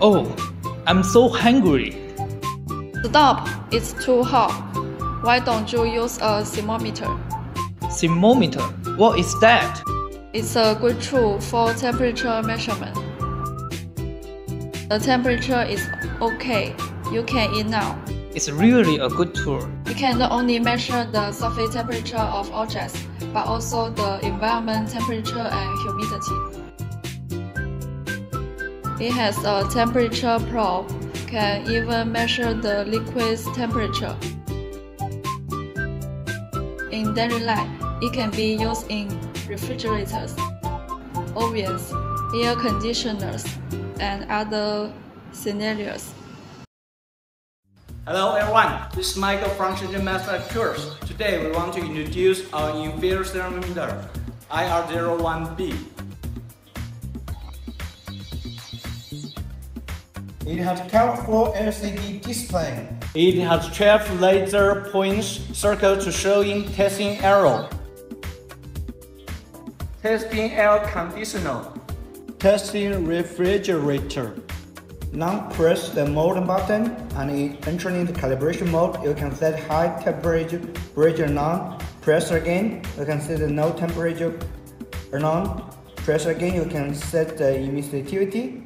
Oh, I'm so hungry. Stop, it's too hot. Why don't you use a thermometer? Thermometer. What is that? It's a good tool for temperature measurement. The temperature is okay. You can eat now. It's really a good tool. You can not only measure the surface temperature of objects, but also the environment temperature and humidity. It has a temperature probe, can even measure the liquid's temperature. In daily life, it can be used in refrigerators, ovens, air conditioners, and other scenarios. Hello everyone, this is Michael from Shenzhen Manufacturers. Today we want to introduce our infrared thermometer, IR01B. It has colorful LCD display. It has 12 laser points circle to show in testing error. Testing air conditioner. Testing refrigerator. Now press the mode button and it entering the calibration mode. You can set high temperature temperature on. Press again. You can set the no temperature on. Press again. You can set the emissivity.